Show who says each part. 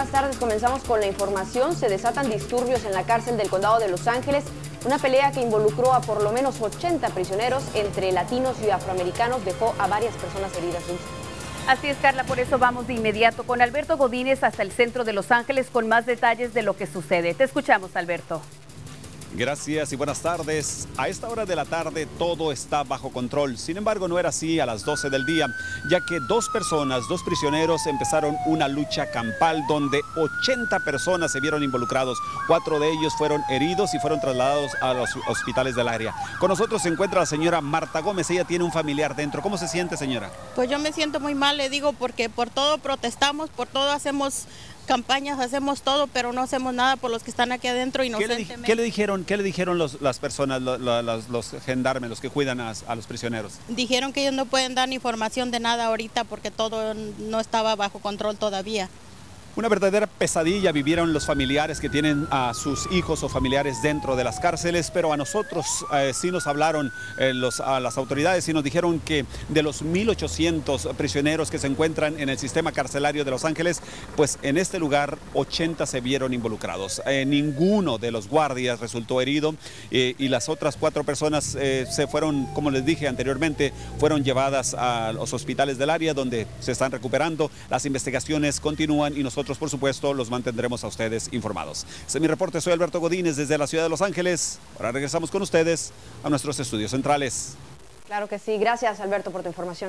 Speaker 1: buenas tardes. Comenzamos con la información. Se desatan disturbios en la cárcel del condado de Los Ángeles. Una pelea que involucró a por lo menos 80 prisioneros entre latinos y afroamericanos dejó a varias personas heridas.
Speaker 2: Así es, Carla, por eso vamos de inmediato con Alberto Godínez hasta el centro de Los Ángeles con más detalles de lo que sucede. Te escuchamos, Alberto.
Speaker 3: Gracias y buenas tardes. A esta hora de la tarde todo está bajo control. Sin embargo, no era así a las 12 del día, ya que dos personas, dos prisioneros, empezaron una lucha campal donde 80 personas se vieron involucrados. Cuatro de ellos fueron heridos y fueron trasladados a los hospitales del área. Con nosotros se encuentra la señora Marta Gómez. Ella tiene un familiar dentro. ¿Cómo se siente, señora?
Speaker 4: Pues yo me siento muy mal, le digo, porque por todo protestamos, por todo hacemos campañas, hacemos todo, pero no hacemos nada por los que están aquí adentro inocentemente.
Speaker 3: ¿Qué le, qué le dijeron, qué le dijeron los, las personas, los, los, los, gendarmes, los que cuidan a, a, los prisioneros?
Speaker 4: Dijeron que ellos no pueden dar información de nada ahorita porque todo no estaba bajo control todavía.
Speaker 3: Una verdadera pesadilla vivieron los familiares que tienen a sus hijos o familiares dentro de las cárceles, pero a nosotros eh, sí nos hablaron eh, a las autoridades y nos dijeron que de los 1.800 prisioneros que se encuentran en el sistema carcelario de Los Ángeles, pues en este lugar 80 se vieron involucrados. Eh, ninguno de los guardias resultó herido y las otras cuatro personas se fueron, como les dije anteriormente, fueron llevadas a los hospitales del área donde se están recuperando. Las investigaciones continúan y nosotros nosotros, por supuesto, los mantendremos a ustedes informados. Este es mi reporte, soy Alberto Godínez desde la ciudad de Los Ángeles. Ahora regresamos con ustedes a nuestros estudios centrales.
Speaker 1: Claro que sí, gracias Alberto por tu información.